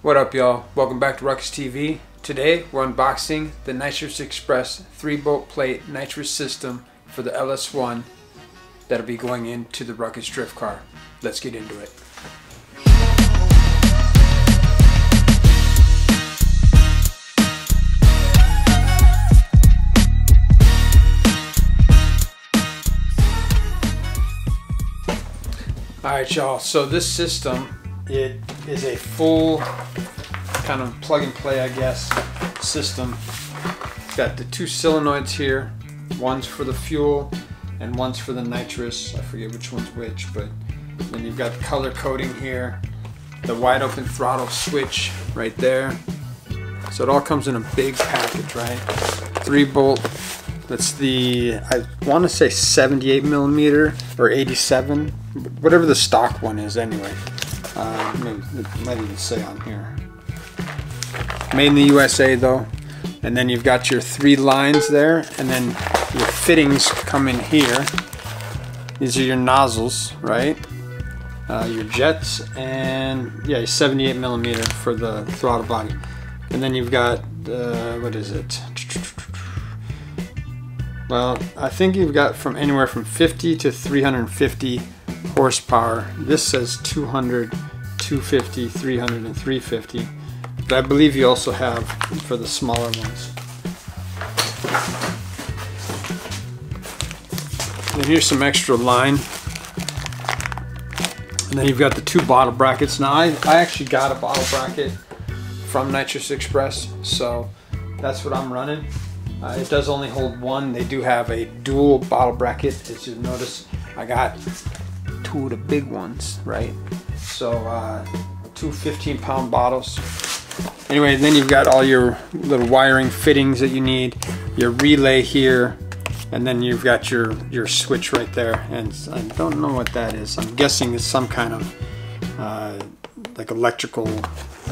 What up y'all? Welcome back to Rukus TV. Today we're unboxing the Nitrous Express 3 bolt plate nitrous system for the LS1 that'll be going into the Rukus drift car. Let's get into it. Alright y'all, so this system it is a full kind of plug and play I guess system. It's got the two solenoids here, one's for the fuel and one's for the nitrous. I forget which one's which, but then you've got color coding here, the wide open throttle switch right there. So it all comes in a big package, right? Three bolt that's the, I want to say 78 millimeter or 87, whatever the stock one is anyway. Uh, maybe, it might even say on here. Made in the USA though. And then you've got your three lines there, and then your fittings come in here. These are your nozzles, right? Uh, your jets, and yeah, 78 millimeter for the throttle body. And then you've got, uh, what is it? Well, I think you've got from anywhere from 50 to 350 horsepower. This says 200, 250, 300, and 350. But I believe you also have for the smaller ones. And here's some extra line. And then you've got the two bottle brackets. Now I, I actually got a bottle bracket from Nitrous Express, so that's what I'm running. Uh, it does only hold one. They do have a dual bottle bracket. As you notice, I got two of the big ones, right? So uh, two 15 pound bottles. Anyway, then you've got all your little wiring fittings that you need, your relay here, and then you've got your, your switch right there. And I don't know what that is. I'm guessing it's some kind of uh, like electrical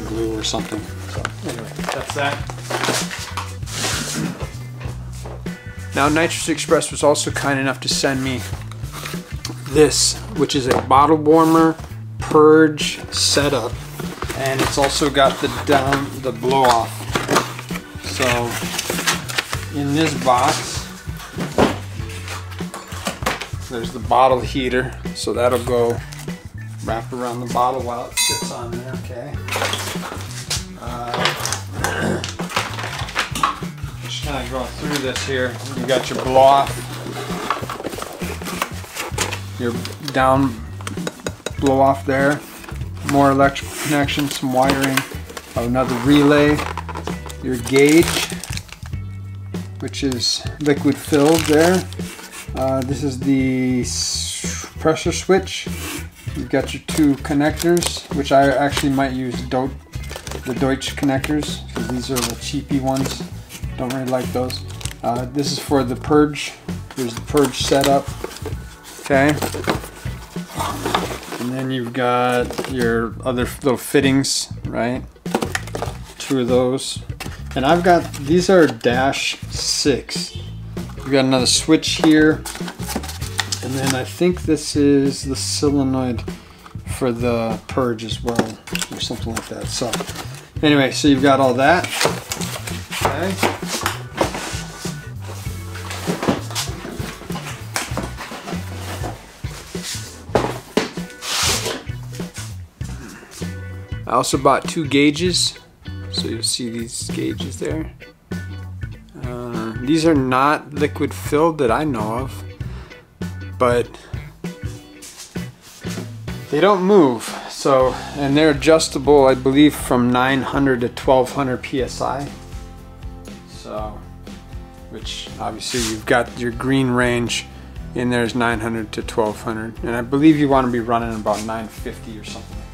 glue or something. So anyway, that's that. Now Nitrous Express was also kind enough to send me this, which is a bottle warmer purge setup. And it's also got the down, the blow off. So in this box, there's the bottle heater. So that'll go wrap around the bottle while it sits on there, okay? Uh, kind of going through this here. You got your blow off, your down blow off there, more electrical connection, some wiring, another relay, your gauge, which is liquid filled there. Uh, this is the pressure switch. You've got your two connectors, which I actually might use Do the Deutsch connectors, because these are the cheapy ones. Don't really like those. Uh, this is for the purge. There's the purge setup. Okay. And then you've got your other little fittings, right? Two of those. And I've got, these are dash six. We've got another switch here. And then I think this is the solenoid for the purge as well, or something like that. So anyway, so you've got all that. Okay. I also bought two gauges, so you'll see these gauges there. Uh, these are not liquid filled that I know of, but they don't move. So, and they're adjustable, I believe, from 900 to 1200 psi. So, which obviously you've got your green range in there is 900 to 1200, and I believe you want to be running about 950 or something.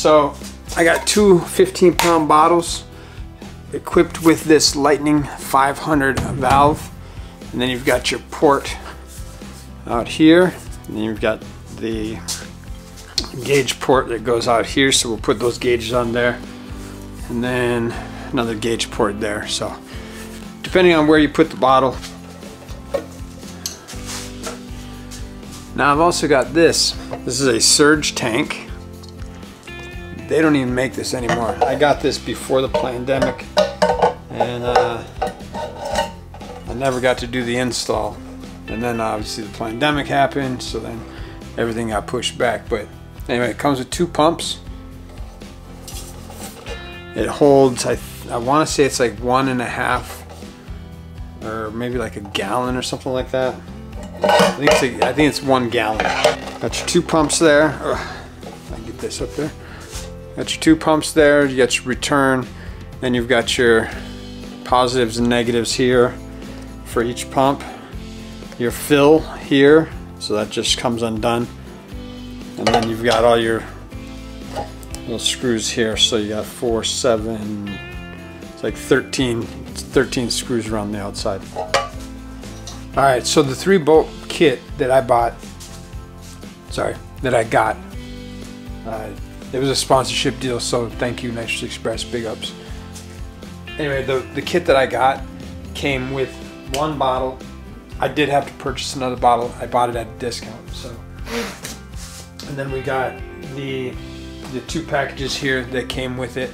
So I got two 15 pound bottles equipped with this Lightning 500 valve. And then you've got your port out here. And then you've got the gauge port that goes out here. So we'll put those gauges on there. And then another gauge port there. So depending on where you put the bottle. Now I've also got this. This is a surge tank they don't even make this anymore. I got this before the pandemic and uh, I never got to do the install. And then obviously the pandemic happened, so then everything got pushed back. But anyway, it comes with two pumps. It holds, I, I want to say it's like one and a half or maybe like a gallon or something like that. I think it's, think it's one gallon. Got your two pumps there. Ugh, I get this up there. Got your two pumps there. You got your return. Then you've got your positives and negatives here for each pump. Your fill here, so that just comes undone. And then you've got all your little screws here. So you got four, seven, it's like 13, 13 screws around the outside. All right, so the three bolt kit that I bought, sorry, that I got, uh, it was a sponsorship deal, so thank you, Nitrous Express, big ups. Anyway, the, the kit that I got came with one bottle. I did have to purchase another bottle. I bought it at a discount, so. And then we got the the two packages here that came with it.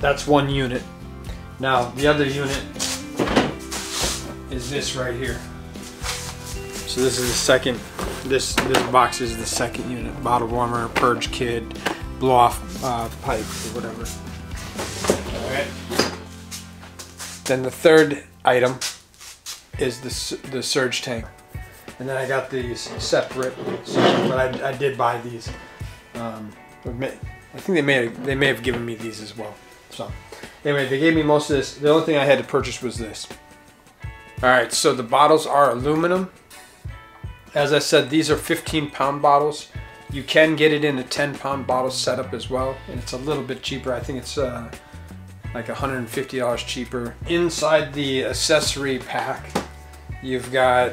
That's one unit. Now, the other unit is this right here. So this is the second, this, this box is the second unit. Bottle warmer, purge kit, blow off uh, pipe or whatever. Alright. Then the third item is the, the surge tank. And then I got these separate, but I, I did buy these. Um, I think they may have, they may have given me these as well. So anyway, they gave me most of this. The only thing I had to purchase was this. All right, so the bottles are aluminum. As I said, these are 15 pound bottles. You can get it in a 10 pound bottle setup as well, and it's a little bit cheaper. I think it's uh, like $150 cheaper. Inside the accessory pack, you've got,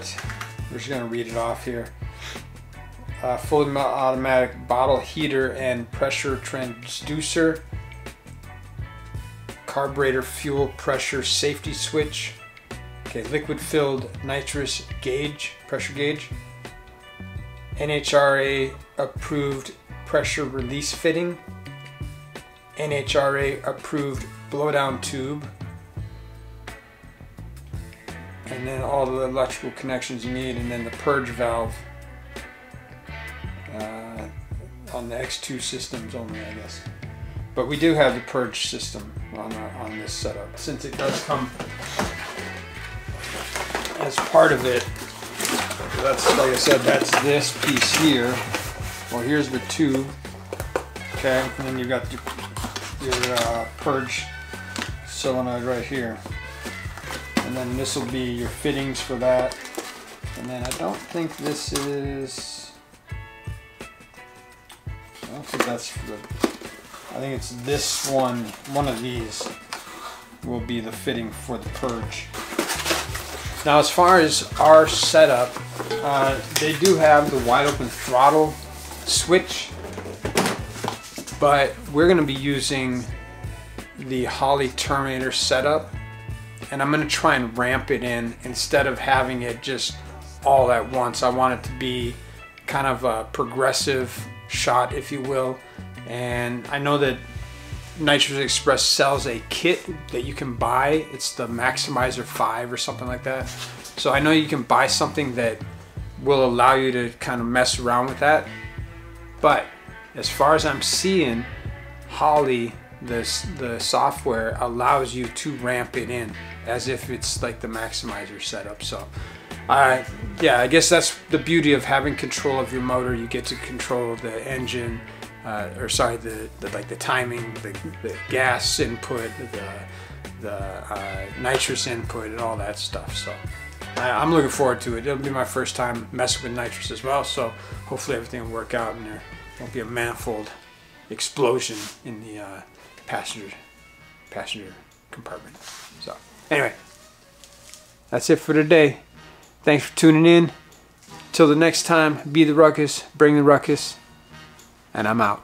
we're just gonna read it off here. Uh, fully automatic bottle heater and pressure transducer, carburetor fuel pressure safety switch, okay, liquid filled nitrous gauge, pressure gauge, NHRA approved pressure release fitting, NHRA approved blowdown tube, and then all the electrical connections you need, and then the purge valve uh, on the X2 systems only, I guess. But we do have the purge system on, our, on this setup. Since it does come as part of it, that's, like I said, that's this piece here. Well, here's the tube, okay? And then you've got your, your uh, purge solenoid right here. And then this will be your fittings for that. And then I don't think this is, I don't think that's the I think it's this one, one of these will be the fitting for the purge. Now as far as our setup, uh, they do have the wide open throttle switch, but we're gonna be using the Holley Terminator setup and I'm gonna try and ramp it in instead of having it just all at once. I want it to be kind of a progressive shot, if you will. And I know that Nitrous Express sells a kit that you can buy. It's the Maximizer 5 or something like that. So I know you can buy something that will allow you to kind of mess around with that. But as far as I'm seeing, Holley, this the software allows you to ramp it in as if it's like the Maximizer setup. So uh, yeah, I guess that's the beauty of having control of your motor. You get to control the engine, uh, or sorry, the, the, like the timing, the, the gas input, the the uh, nitrous input, and all that stuff. So I, am looking forward to it. It'll be my first time messing with nitrous as well. So hopefully everything will work out, and there won't be a manifold explosion in the uh, passenger passenger compartment. So anyway, that's it for today. Thanks for tuning in. Till the next time, be the rukus, bring the rukus and I'm out.